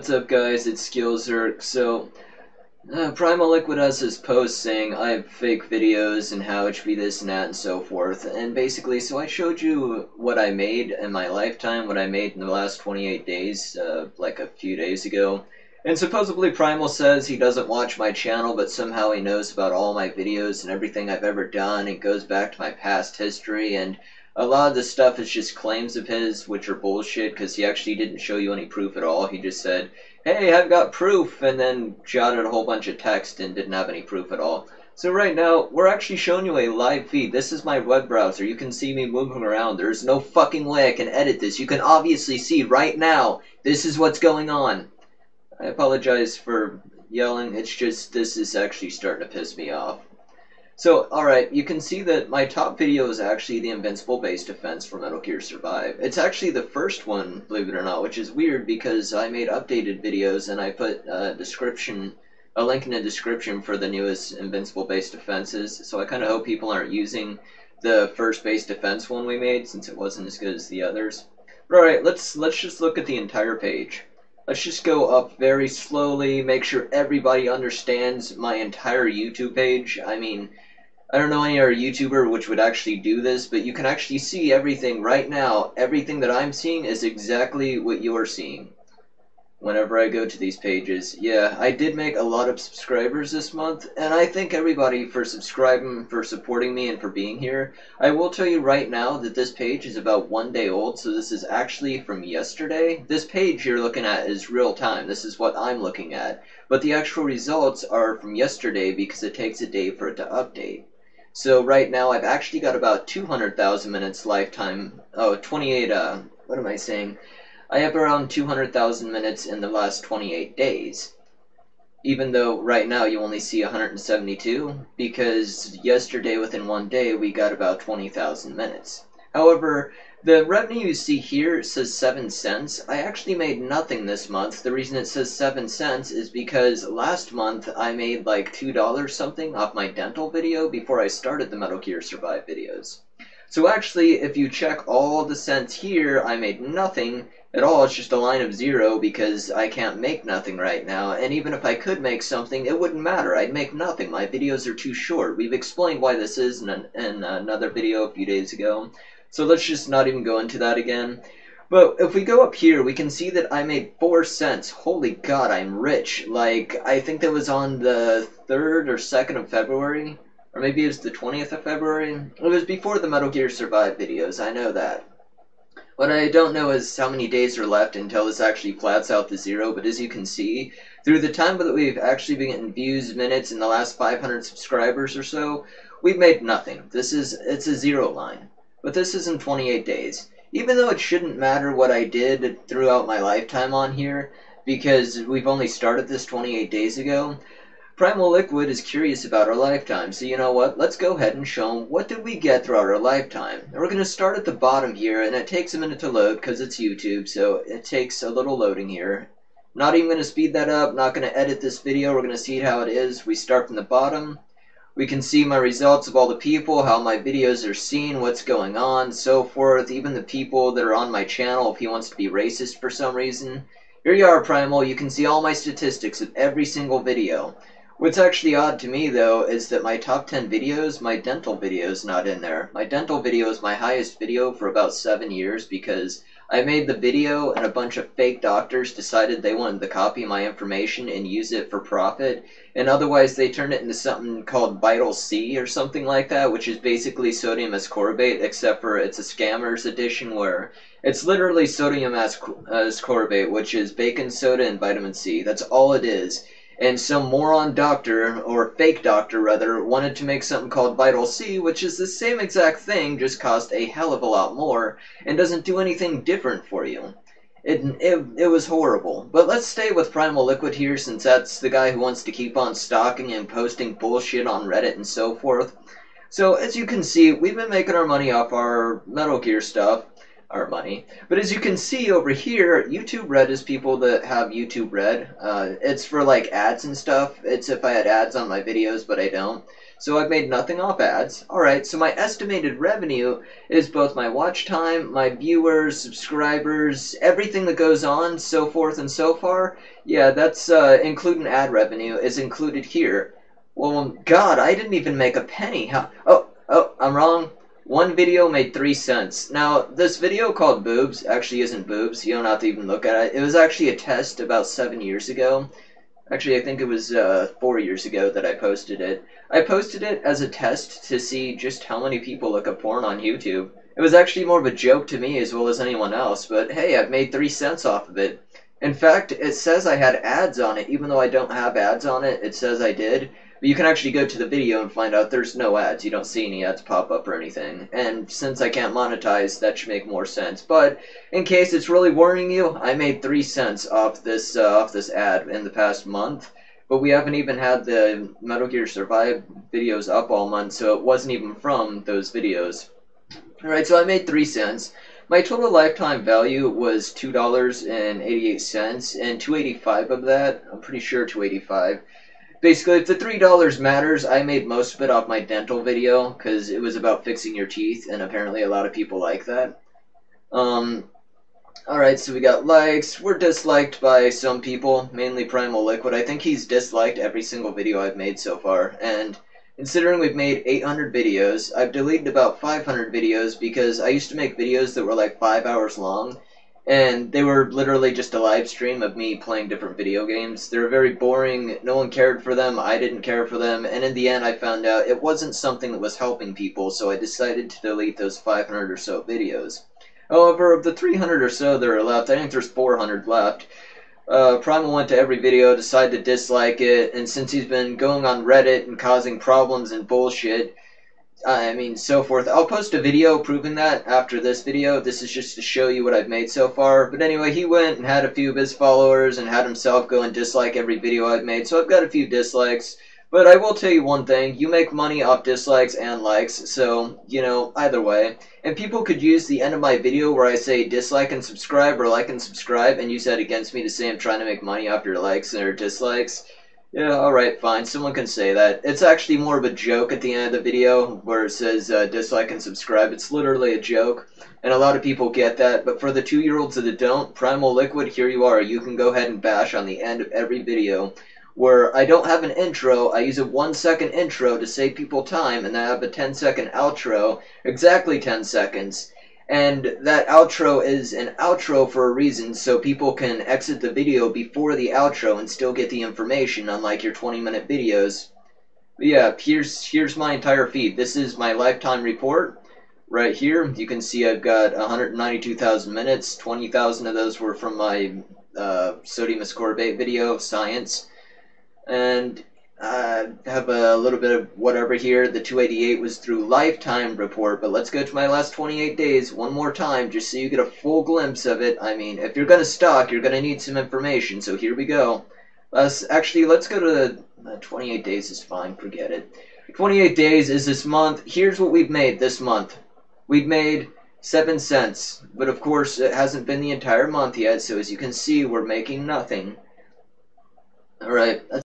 What's up, guys? It's Skillzerk. So, uh, Primal Liquid has this post saying I have fake videos and how it should be this and that and so forth. And basically, so I showed you what I made in my lifetime, what I made in the last 28 days, uh, like a few days ago. And supposedly Primal says he doesn't watch my channel, but somehow he knows about all my videos and everything I've ever done. It goes back to my past history and a lot of the stuff is just claims of his, which are bullshit, because he actually didn't show you any proof at all. He just said, hey, I've got proof, and then jotted a whole bunch of text and didn't have any proof at all. So right now, we're actually showing you a live feed. This is my web browser. You can see me moving around. There's no fucking way I can edit this. You can obviously see right now, this is what's going on. I apologize for yelling. It's just, this is actually starting to piss me off. So, alright, you can see that my top video is actually the Invincible base defense for Metal Gear Survive. It's actually the first one, believe it or not, which is weird because I made updated videos and I put a description, a link in the description for the newest Invincible base defenses, so I kind of hope people aren't using the first base defense one we made since it wasn't as good as the others. But alright, let's, let's just look at the entire page. Let's just go up very slowly, make sure everybody understands my entire YouTube page. I mean, I don't know any other YouTuber which would actually do this, but you can actually see everything right now. Everything that I'm seeing is exactly what you're seeing. Whenever I go to these pages. Yeah, I did make a lot of subscribers this month, and I thank everybody for subscribing, for supporting me, and for being here. I will tell you right now that this page is about one day old, so this is actually from yesterday. This page you're looking at is real time. This is what I'm looking at. But the actual results are from yesterday because it takes a day for it to update. So right now I've actually got about 200,000 minutes lifetime. Oh, 28, uh, what am I saying? I have around 200,000 minutes in the last 28 days. Even though right now you only see 172, because yesterday within one day we got about 20,000 minutes. However, the revenue you see here says 7 cents. I actually made nothing this month. The reason it says 7 cents is because last month I made like $2 something off my dental video before I started the Metal Gear Survive videos. So actually, if you check all the cents here, I made nothing at all. It's just a line of zero because I can't make nothing right now. And even if I could make something, it wouldn't matter. I'd make nothing. My videos are too short. We've explained why this is in, an, in another video a few days ago. So let's just not even go into that again. But if we go up here, we can see that I made 4 cents. Holy god, I'm rich. Like, I think that was on the 3rd or 2nd of February. Or maybe it was the 20th of February. It was before the Metal Gear Survive videos, I know that. What I don't know is how many days are left until this actually flats out to zero, but as you can see, through the time that we've actually been getting views, minutes, in the last 500 subscribers or so, we've made nothing. This is, it's a zero line. But this is in 28 days. Even though it shouldn't matter what I did throughout my lifetime on here, because we've only started this 28 days ago, Primal Liquid is curious about our lifetime, so you know what? Let's go ahead and show them what did we get throughout our lifetime. And we're going to start at the bottom here, and it takes a minute to load because it's YouTube, so it takes a little loading here. Not even going to speed that up, not going to edit this video, we're going to see how it is. We start from the bottom. We can see my results of all the people, how my videos are seen, what's going on, so forth. Even the people that are on my channel, if he wants to be racist for some reason. Here you are, Primal. You can see all my statistics of every single video. What's actually odd to me, though, is that my top 10 videos, my dental video is not in there. My dental video is my highest video for about 7 years because I made the video and a bunch of fake doctors decided they wanted to copy my information and use it for profit. And otherwise they turned it into something called Vital C or something like that, which is basically sodium ascorbate, except for it's a scammer's edition where it's literally sodium ascorbate, which is baking soda and vitamin C. That's all it is and some moron doctor, or fake doctor rather, wanted to make something called Vital C, which is the same exact thing, just cost a hell of a lot more, and doesn't do anything different for you. It, it, it was horrible. But let's stay with Primal Liquid here, since that's the guy who wants to keep on stalking and posting bullshit on Reddit and so forth. So, as you can see, we've been making our money off our Metal Gear stuff, our money. But as you can see over here, YouTube Red is people that have YouTube Red. Uh, it's for like ads and stuff. It's if I had ads on my videos, but I don't. So I've made nothing off ads. Alright, so my estimated revenue is both my watch time, my viewers, subscribers, everything that goes on, so forth and so far. Yeah, that's uh, including ad revenue is included here. Well, God, I didn't even make a penny. How? Oh, oh, I'm wrong. One video made three cents. Now, this video called Boobs actually isn't boobs. You don't have to even look at it. It was actually a test about seven years ago. Actually, I think it was uh, four years ago that I posted it. I posted it as a test to see just how many people look up porn on YouTube. It was actually more of a joke to me as well as anyone else, but hey, I've made three cents off of it. In fact, it says I had ads on it, even though I don't have ads on it, it says I did. But you can actually go to the video and find out there's no ads. You don't see any ads pop up or anything. And since I can't monetize, that should make more sense. But in case it's really worrying you, I made three cents off this uh, off this ad in the past month. But we haven't even had the Metal Gear Survive videos up all month, so it wasn't even from those videos. Alright, so I made three cents. My total lifetime value was two dollars and eighty eight cents, and two eighty five of that, I'm pretty sure two eighty five basically, if the three dollars matters, I made most of it off my dental video because it was about fixing your teeth, and apparently a lot of people like that. Um, Alright, so we got likes. We're disliked by some people, mainly Primal Liquid. I think he's disliked every single video I've made so far, and considering we've made 800 videos, I've deleted about 500 videos because I used to make videos that were like 5 hours long, and they were literally just a live stream of me playing different video games. They were very boring, no one cared for them, I didn't care for them, and in the end I found out it wasn't something that was helping people, so I decided to delete those 500 or so videos. However, of the 300 or so that are left, I think there's 400 left, uh, Primal went to every video, decided to dislike it, and since he's been going on Reddit and causing problems and bullshit, I mean, so forth. I'll post a video proving that after this video. This is just to show you what I've made so far. But anyway, he went and had a few of his followers and had himself go and dislike every video I've made. So I've got a few dislikes. But I will tell you one thing, you make money off dislikes and likes, so, you know, either way. And people could use the end of my video where I say dislike and subscribe or like and subscribe and use that against me to say I'm trying to make money off your likes or dislikes. Yeah, alright, fine. Someone can say that. It's actually more of a joke at the end of the video where it says uh, dislike and subscribe. It's literally a joke, and a lot of people get that. But for the two year olds that don't, Primal Liquid, here you are. You can go ahead and bash on the end of every video where I don't have an intro. I use a one second intro to save people time, and I have a 10 second outro, exactly 10 seconds. And that outro is an outro for a reason, so people can exit the video before the outro and still get the information, unlike your 20 minute videos. But yeah, here's here's my entire feed. This is my lifetime report. Right here, you can see I've got 192,000 minutes. 20,000 of those were from my uh, sodium ascorbate video, science. And uh, have a little bit of whatever here. The 288 was through lifetime report, but let's go to my last 28 days one more time just so you get a full glimpse of it. I mean, if you're going to stock, you're going to need some information, so here we go. Let's, actually, let's go to uh, 28 days is fine, forget it. 28 days is this month. Here's what we've made this month. We've made 7 cents, but of course it hasn't been the entire month yet, so as you can see, we're making nothing. Alright,